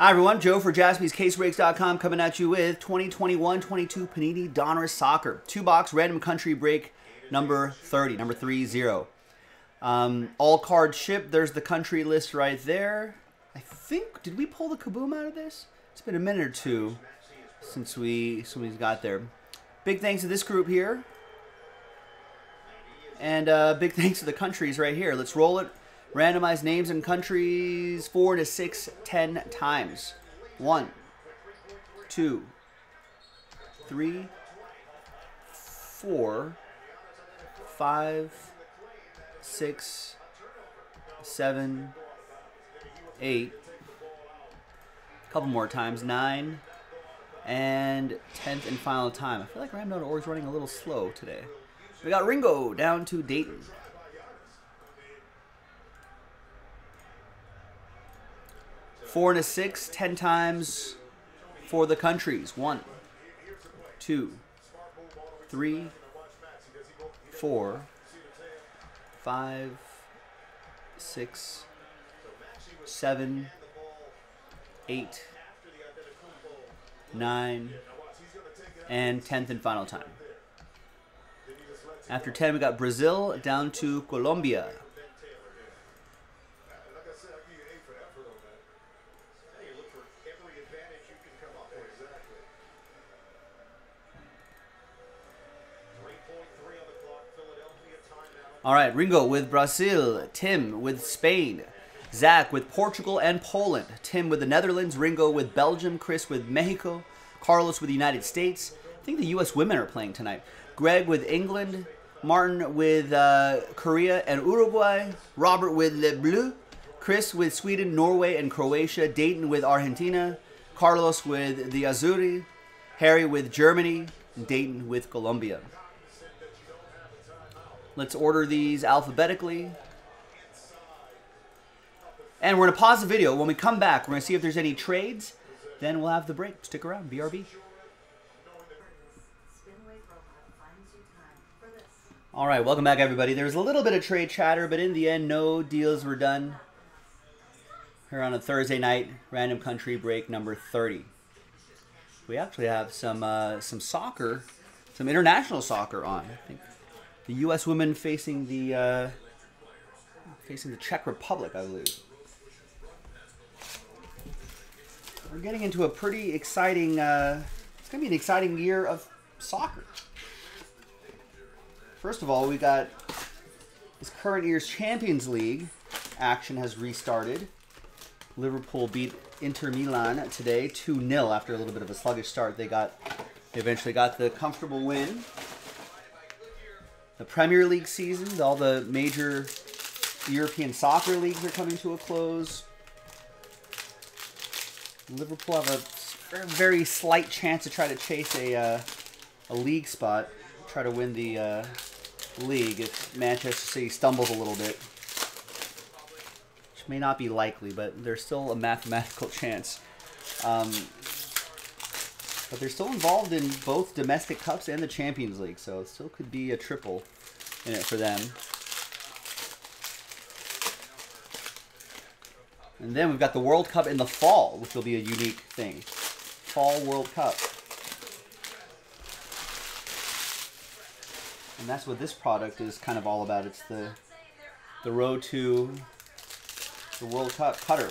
Hi, everyone. Joe for jaspyscasebreaks.com coming at you with 2021-22 Panini Donruss Soccer. Two box random country break number 30, number 30. Um, all card ship. There's the country list right there. I think, did we pull the Kaboom out of this? It's been a minute or two since we, since we got there. Big thanks to this group here. And uh, big thanks to the countries right here. Let's roll it. Randomize names and countries four to six, ten times. One, two, three, four, five, six, seven, eight. A couple more times. Nine, and tenth and final time. I feel like Random is running a little slow today. We got Ringo down to Dayton. Four and a six, ten times for the countries. One, two, three, four, five, six, seven, eight, nine, and tenth and final time. After 10, we got Brazil down to Colombia. All right, Ringo with Brazil, Tim with Spain, Zach with Portugal and Poland, Tim with the Netherlands, Ringo with Belgium, Chris with Mexico, Carlos with the United States. I think the U.S. women are playing tonight. Greg with England, Martin with uh, Korea and Uruguay, Robert with Le Bleu, Chris with Sweden, Norway, and Croatia, Dayton with Argentina, Carlos with the Azzurri, Harry with Germany, Dayton with Colombia. Let's order these alphabetically. And we're going to pause the video. When we come back, we're going to see if there's any trades. Then we'll have the break. Stick around. BRB. All right, welcome back, everybody. There's a little bit of trade chatter, but in the end, no deals were done. Here on a Thursday night, random country break number 30. We actually have some uh, some soccer, some international soccer on. I think the U.S. women facing the uh, facing the Czech Republic, I believe. We're getting into a pretty exciting. Uh, it's going to be an exciting year of soccer. First of all, we got this current year's Champions League action has restarted. Liverpool beat Inter Milan today 2-0 after a little bit of a sluggish start. They got they eventually got the comfortable win. The Premier League season, all the major European soccer leagues are coming to a close. Liverpool have a very slight chance to try to chase a uh, a league spot, try to win the uh, league if Manchester City stumbles a little bit. Which may not be likely, but there's still a mathematical chance. Um, but they're still involved in both domestic cups and the Champions League, so it still could be a triple in it for them. And then we've got the World Cup in the fall, which will be a unique thing. Fall World Cup. And that's what this product is kind of all about. It's the the road to the World Cup cutter.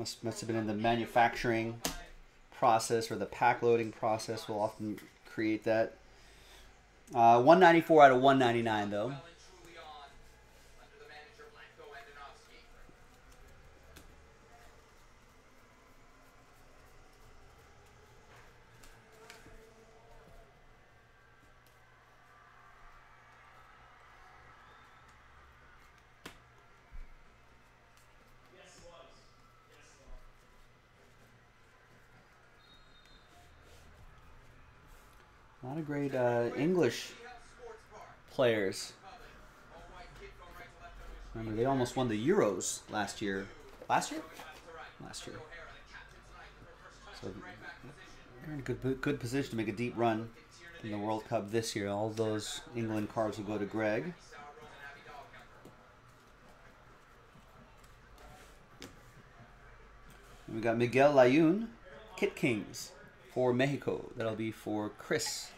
Must must have been in the manufacturing process or the pack loading process will often create that. Uh, 194 out of 199 though. Of great uh, English players. Remember, they almost won the Euros last year. Last year? Last year. So they're in a good, good position to make a deep run in the World Cup this year. All those England cards will go to Greg. And we got Miguel Layun, Kit Kings for Mexico. That'll be for Chris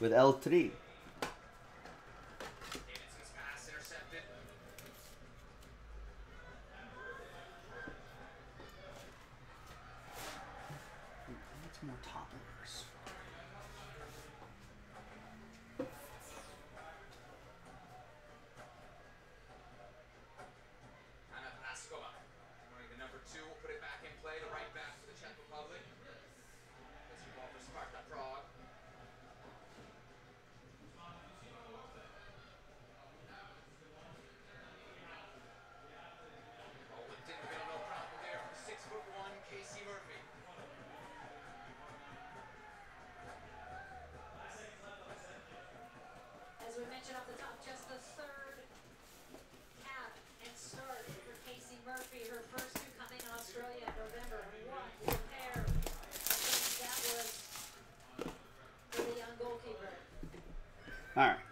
with L3. The top, just the third and start for Casey Murphy. Her first two coming in Australia in November. A pair. That was for the young goalkeeper. All right.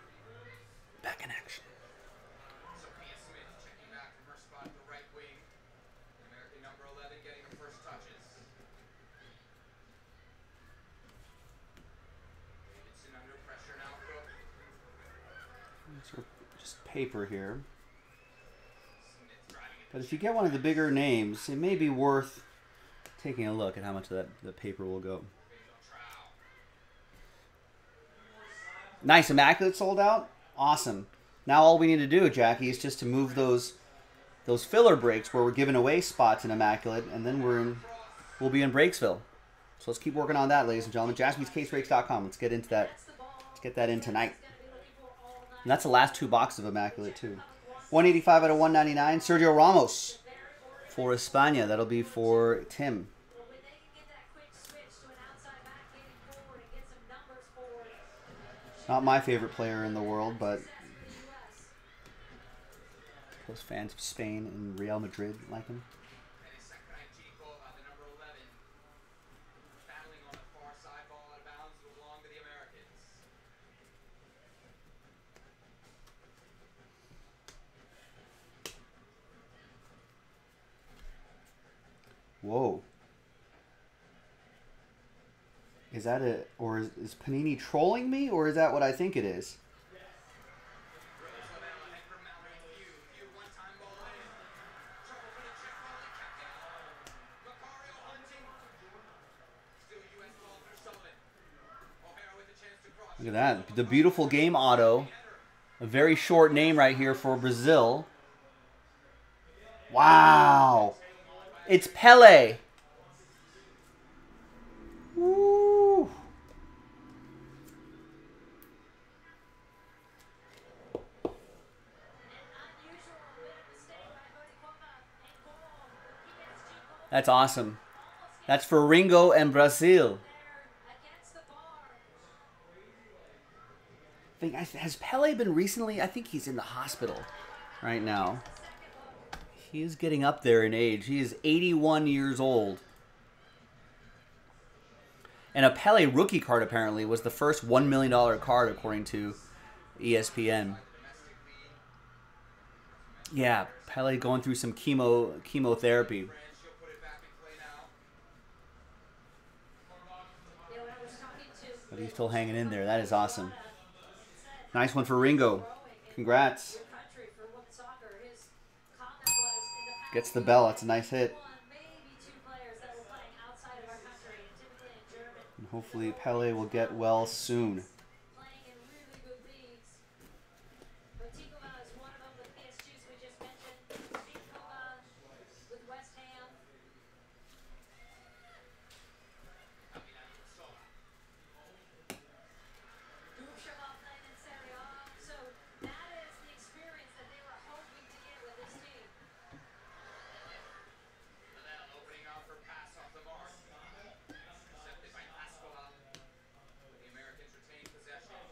Back in action. Sophia Smith checking back from her spot at the right wing. American number 11 getting her first touches. Davidson under pressure now. Cook. Sort of just paper here. But if you get one of the bigger names, it may be worth taking a look at how much that the paper will go. Nice, immaculate sold out. Awesome. Now all we need to do, Jackie, is just to move those those filler breaks where we're giving away spots in immaculate, and then we're in we'll be in Breaksville. So let's keep working on that, ladies and gentlemen. JaspysCaseBreaks.com. Let's get into that. Let's get that in tonight. He's gonna be looking for all night. And that's the last two boxes of immaculate too. 185 out of 199. Sergio Ramos for España. That'll be for Tim. Not my favorite player in the world, but those fans of Spain and Real Madrid like him. And a second time Chico by the number 11. Battling on the far side, ball out of bounds, will belong to the Americans. Whoa. Is that a or is, is Panini trolling me or is that what I think it is? Look at that. The beautiful game auto. A very short name right here for Brazil. Wow. It's Pele. Woo. Unusual bit of mistake by Horikova and goal. He gets Chico That's awesome. That's for Ringo and Brazil. there against the bar. I think has Pele been recently? I think he's in the hospital right now. He is getting up there in age. He is 81 years old. And a Pele rookie card apparently was the first one million dollar card according to ESPN. Yeah, Pele going through some chemo chemotherapy. But he's still hanging in there. That is awesome. Nice one for Ringo. Congrats. Gets the bell. That's a nice hit. And hopefully Pele will get well soon. playing in really good leagues. Votikova is one of them with PSG, as we just mentioned. Svitkova with West Ham. Dubsheva playing in Serie A. So that is the experience that they were hoping to get with this team. Liddell opening up for pass off the mark. Intercepted by Pascual. The Americans retain possession.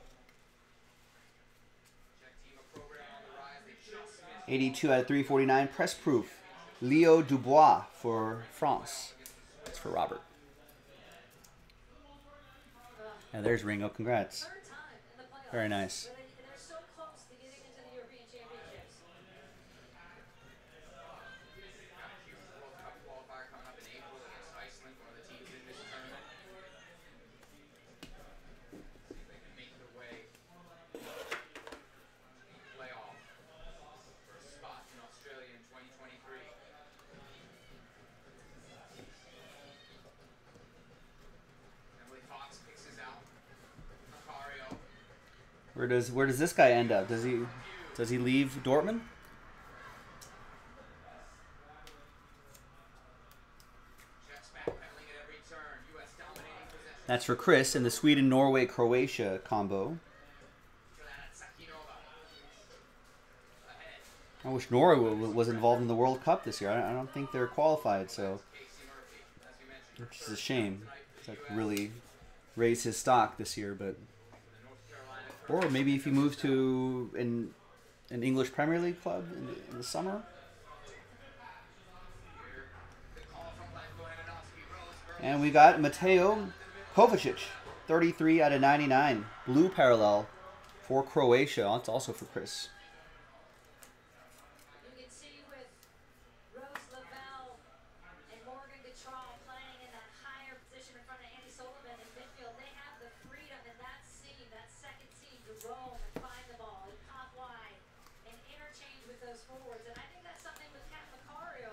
Czech team of program on the rise. They just missed 82 out of 349. Press proof. Leo Dubois for France. That's for Robert. And there's Ringo. Congrats. Very nice. But they- they're so close to getting into the European Championships. got a huge World Cup qualifier coming up in April against Iceland, one of the teams in this tournament. See if they can make their way to the playoff for a spot in Australia in 2023. Emily Fox picks his out. Macario. Where does where does this guy end up? Does he does he leave Dortmund? That's for Chris in the Sweden Norway Croatia combo. I wish Norway was involved in the World Cup this year. I don't think they're qualified, so which is a shame. That really raised his stock this year, but or maybe if he moves to an an English Premier League club in the, in the summer. And we got Mateo Kovacic, 33 out of 99, blue parallel for Croatia. That's also for Chris. You can see with Rose Lavelle and Morgan Gautrat playing in that higher position in front of Andi Sullivan in midfield. They have the freedom in that seam, that second seam, to roam and find the ball and pop wide and interchange with those forwards. And I think that's something with Kat Macario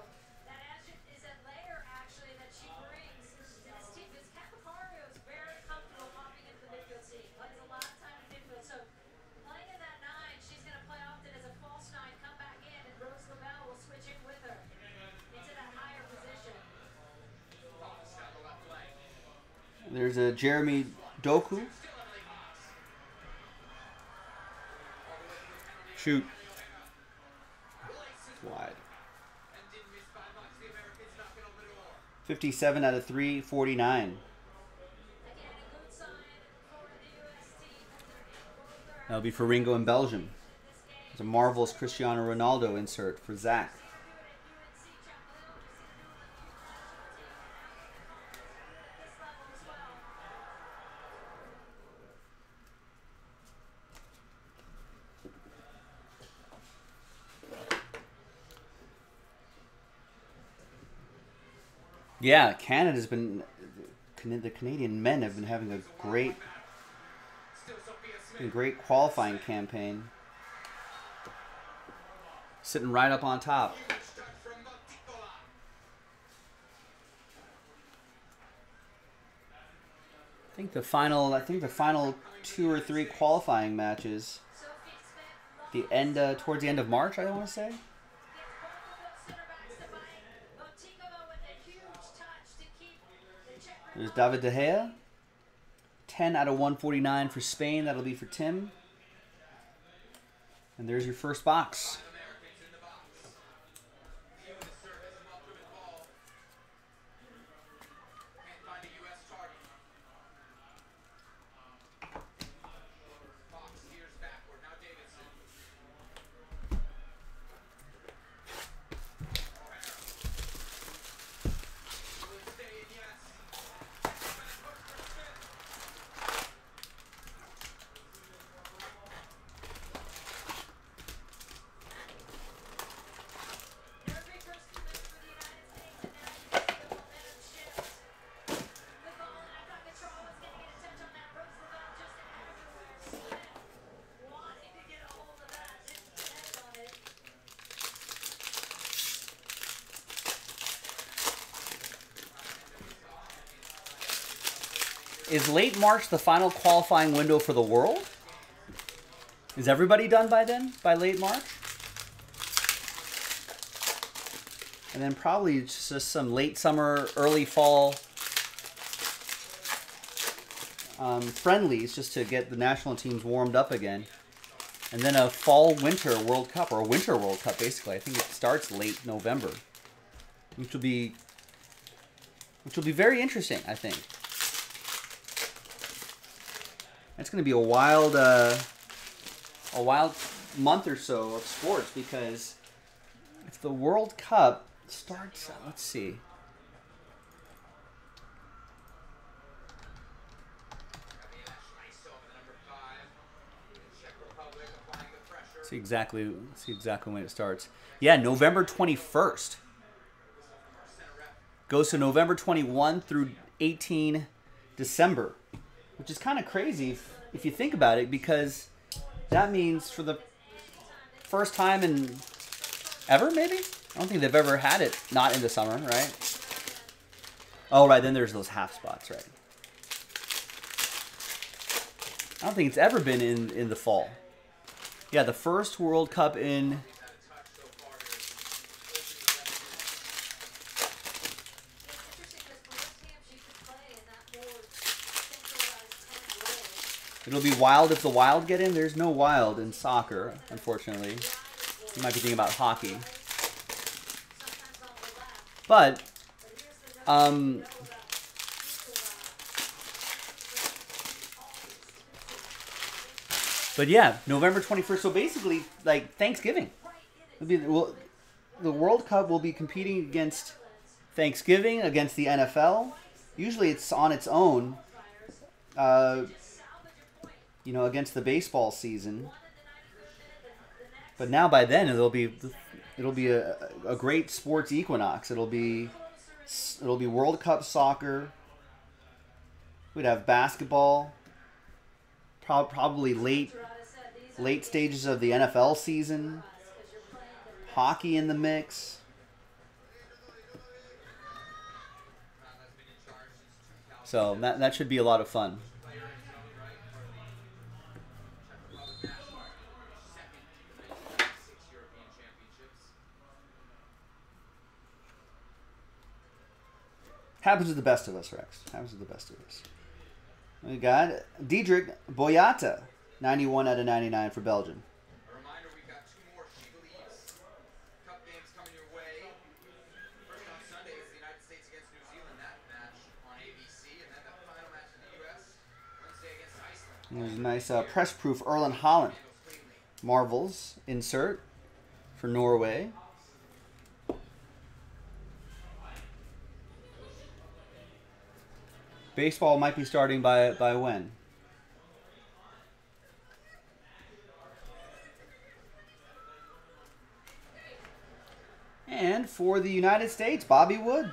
that as it is a layer actually that she brings to this team. Because Kat Macario is very comfortable popping into the midfield seam, plays a lot of time in midfield. So playing in that nine, she's going to play often as a false nine, come back in, and Rose Lavelle will switch in with her into that higher position. Fox down the left lane. There's a uh, Jeremy Doku. Still Emily Fox. Shoot. Wide. and didn't miss by much. The Americans knocking on the door. 57 out of 349. Again, a good sign for the U.S. team as they're in both their That'll be for Ringo in Belgium. It's a marvelous Cristiano Ronaldo insert for Zach. Do it at UNC Chapel Hill. We've seen it do it at the national team at this level as well. Yeah, Canada's been. The Canadian men have been having a great, a great qualifying campaign. Sitting right up on top. I think the final. I think the final two or three qualifying matches. The end uh, towards the end of March, I want to say. There's David De Gea. 10 out of 149 for Spain. That'll be for Tim. And there's your first box. Is late March the final qualifying window for the World? Is everybody done by then? By late March? And then probably just some late summer, early fall um, friendlies just to get the national teams warmed up again. And then a fall winter World Cup or a winter World Cup basically. I think it starts late November. Which will be which will be very interesting, I think. It's going to be a wild uh, a wild month or so of sports because if the World Cup starts, uh, let's see. See exactly see exactly when it starts. Yeah, November 21st. Goes to November 21 through 18 December, which is kind of crazy if, if you think about it because that means for the first time in ever maybe? I don't think they've ever had it not in the summer, right? Oh, right, then there's those half spots, right? I don't think it's ever been in in the fall. Yeah, the first World Cup in It's interesting because both teams you could play in that more centralized 10 role. It'll be wild if the wild get in. There's no wild in soccer, unfortunately. You might be thinking about hockey. But um but yeah, November 21st. So basically like Thanksgiving. Be well, the World Cup will be competing against Thanksgiving against the NFL. Usually it's on its own. Uh, you know, against the baseball season. But now by then it'll be it'll be a, a great sports equinox. It'll be it'll be World Cup soccer. We'd have basketball. Prob- probably late late stages of the NFL season. Hockey in the mix. So that that should be a lot of fun. Happens to the best of us, Rex. Happens to the best of us. We got Dedryck Boyata, 91 out of 99 for Belgium. Reminder, we've got two more She Believes Cup games coming your way. First on Sunday is the United States against New Zealand. That match on ABC, and then the final match in the U.S. Wednesday against Iceland. There's a nice uh, press proof Erling Haaland. Marvels insert for Norway. Baseball might be starting by by when? And for the United States, Bobby Wood.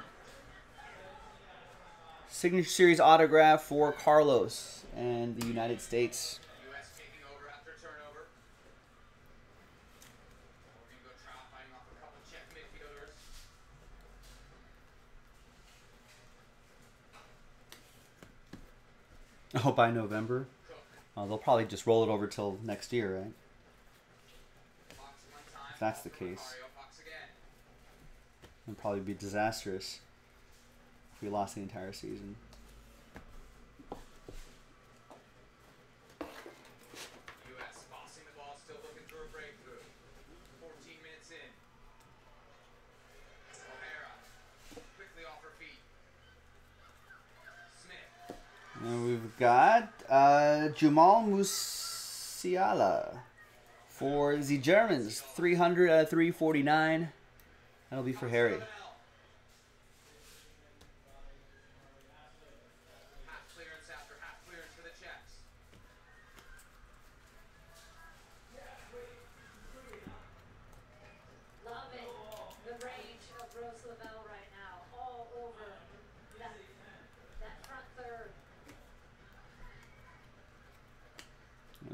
Signature Series autograph for Carlos and the United States. U.S. taking over after turnover. We're gonna go trial fighting off a couple Czech midfielders. Oh, by November? Oh, they'll probably just roll it over till next year, right? If that's the case. It'd probably be disastrous if we lost the entire season. U.S. bossing the ball, still looking for a breakthrough. 14 minutes in. O'Hara quickly off her feet. Smith. And we've got uh, Jamal Musiala for the Germans, 300 out of 349. That'll be for Harry.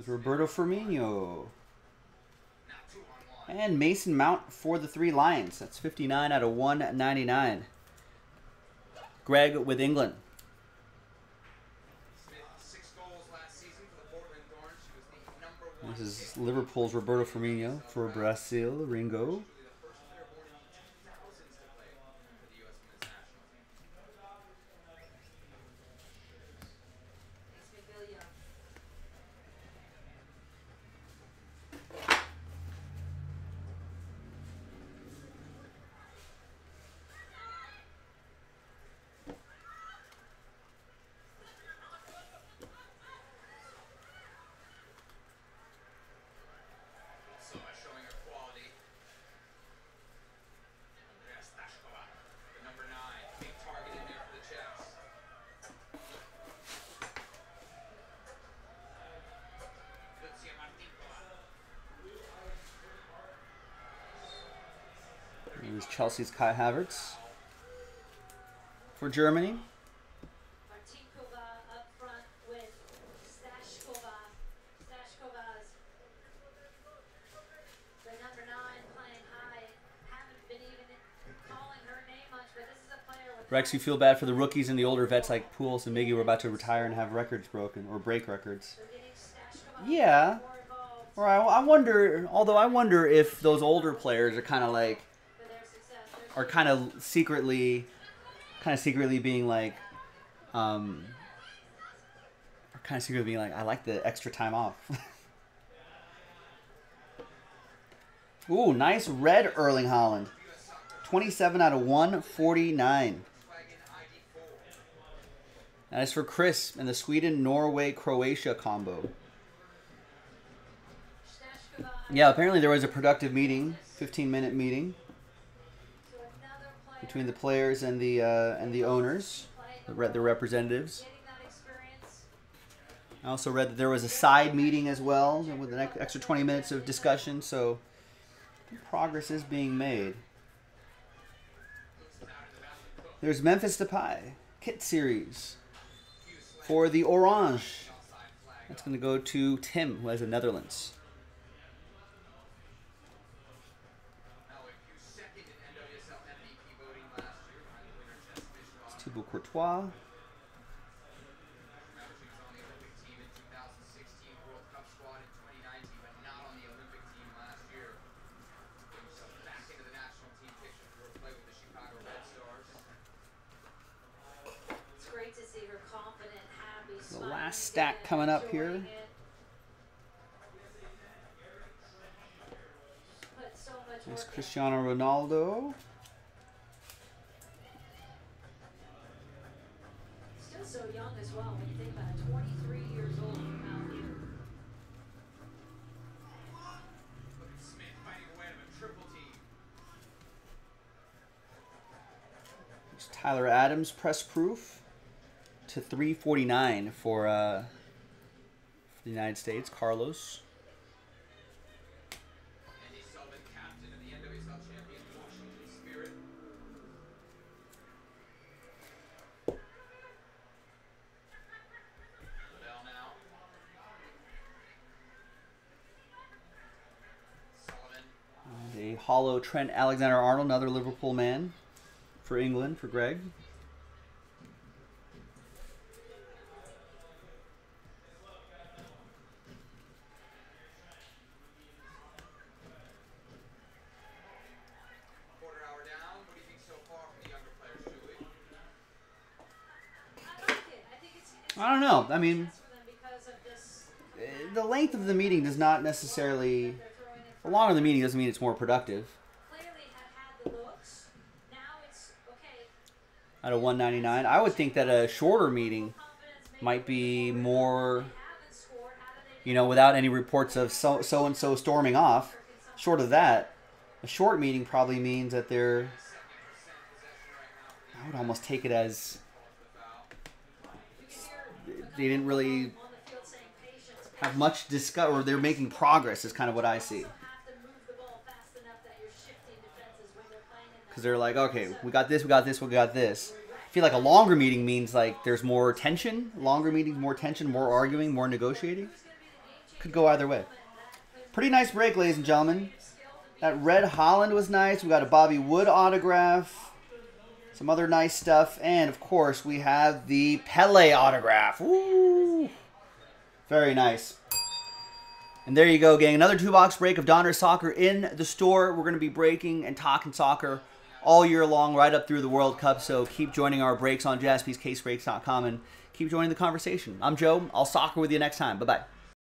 with Roberto Firmino. And Mason Mount for the three Lions. That's 59 out of 199. Greg with England. This is Liverpool's Roberto Firmino for Brazil, Ringo. This is a player with Rex, you feel bad for the rookies and the older vets like Pujols and Miggy. Were about to retire and have records broken or break records. They're getting Staskova Yeah. Or I, I wonder, although I wonder if those older players are kind of like, are kind of secretly, kind of secretly being like, um, are kind of secretly being like, I like the extra time off. Ooh, nice red Erling Haaland. 27 out of 149. That is for Chris and the Sweden, Norway, Croatia combo. Yeah, apparently there was a productive meeting, 15 minute meeting between the players and the uh, and the owners, the, the representatives. I also read that there was a side meeting as well with an extra 20 minutes of discussion, so progress is being made. There's Memphis Depay, kit series for the Orange. That's going to go to Tim, who has the Netherlands. Now a few second in NWSL MVP voting last year behind the winner Jess Fishlock. Thibaut Courtois. Remember she was on the Olympic team in 2016 World Cup squad in 2019, but not on the Olympic team last year. Getting herself back into the national team picture for her play with the Chicago Red Stars. It's great to see her confident, happy, The last stack coming up here. enjoying it. Put so much There's. Cristiano Ronaldo. So young as well when you think about it. 23 years old out here. Look at Smith fighting away to a triple team. There's Tyler Adams, press proof to 349 for, uh, for the United States. Carlos. Hollow Trent Alexander Arnold, another Liverpool man for England, for Greg. Quarter hour down. What do you think so far from the younger players, Julie? I like it. I think it's, it's I don't know. I mean, chance for them because of this. eh, the length of the meeting does not necessarily. They're throwing in The longer the meeting doesn't mean it's more productive. clearly have had the looks. Now it's okay. Out of 199, I would think that a shorter meeting might be more, haven't scored. How do they you know, without any reports of so so and so storming off. Short of that, a short meeting probably means that they're. I would almost take it as they didn't really on the field saying patience? have much discuss or they're making progress. Is kind of what I see. Also have to move the ball fast enough that you're shifting defenses when they're playing in because they're like, okay, we got this, we got this, we got this. I feel like a longer meeting means like there's more tension. Longer meetings, more tension, more arguing, more negotiating. Could go either way. Pretty nice break, ladies and gentlemen. That red Haaland was nice. We got a Bobby Wood autograph. Some other nice stuff. And of course, we have the Pele autograph. Woo! Very nice. And there you go, gang. Another two box break of Donruss Soccer in the store. We're going to be breaking and talking soccer all year long, right up through the World Cup. So keep joining our breaks on jaspyscasebreaks.com and keep joining the conversation. I'm Joe. I'll soccer with you next time. Bye bye.